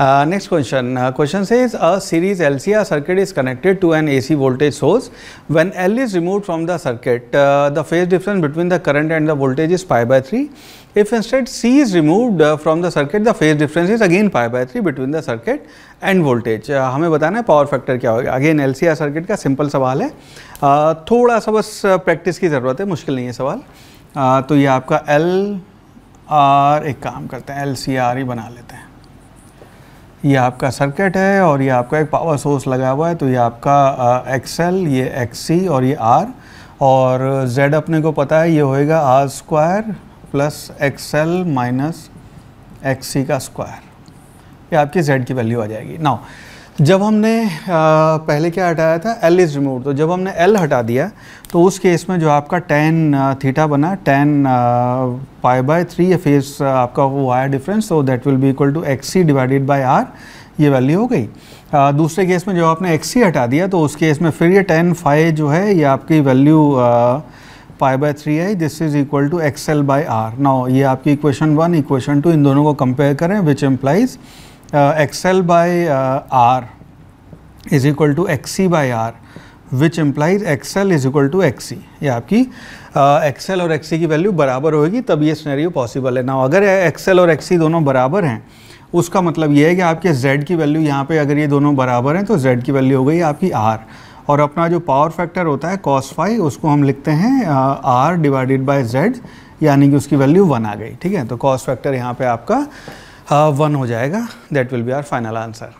Next question question says is a series L C R circuit is connected to an A C voltage source when L is remove from the circuit the phase difference between the current and the voltage is five by three if instead C is remove from the circuit the phase difference is again five by three between the circuit and voltage हमें बताना है power factor क्या होगा। Again L C R circuit का simple सवाल है। Uh, थोड़ा सा बस प्रैक्टिस की ज़रूरत है मुश्किल नहीं है सवाल। Uh, तो ये आपका एल आर एक काम करते हैं एल सी आर ही बना लेते हैं। ये आपका सर्किट है और ये आपका एक पावर सोर्स लगा हुआ है तो ये आपका एक्सएल ये एक्स और ये आर और जेड अपने को पता है, ये होएगा R square plus XL minus X का स्क्वायर ये आपकी जेड की वैल्यू आ जाएगी। नाउ जब हमने आ, पहले क्या हटाया था? एल इज़ रिमूव तो जब हमने एल हटा दिया तो उस केस में जो आपका टेन थीटा बना टेन पाई बाय थ्री या फेस आपका वो आया डिफरेंस तो that will be equal to X C divided by R ये वैल्यू हो गई। आ, दूसरे केस में जब आपने एक्स सी हटा दिया तो उस केस में फिर ये टेन फाइव जो है ये आपकी value pi by three I this is equal to X L by R now ये आपकी इक्वेशन वन इक्वेशन टू इन दोनों को कंपेयर करें which implies L by R is equal to X C by R which implies XL is equal to X C ये आपकी XL uh, और एक्स की वैल्यू बराबर होगी तब ये स्नैरियो पॉसिबल है. ना अगर एक्सएल और एक्स दोनों बराबर हैं उसका मतलब ये है कि आपके z की वैल्यू यहाँ पे अगर ये दोनों बराबर हैं तो z की वैल्यू हो गई आपकी r. और अपना जो पावर फैक्टर होता है कॉस फाइव उसको हम लिखते हैं आर डिवाइडेड बाय z यानी कि उसकी वैल्यू वन आ गई. ठीक है? तो कॉस फैक्टर यहाँ पे आपका वन हो जाएगा. That will be our final answer